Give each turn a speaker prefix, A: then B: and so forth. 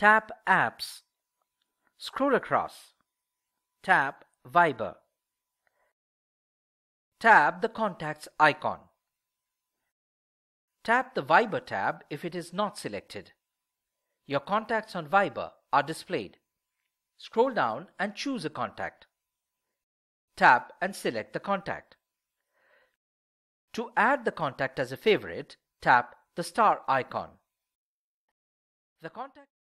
A: Tap Apps. Scroll across. Tap Viber. Tap the Contacts icon. Tap the Viber tab if it is not selected. Your contacts on Viber are displayed. Scroll down and choose a contact. Tap and select the contact. To add the contact as a favorite, tap the star icon. The contact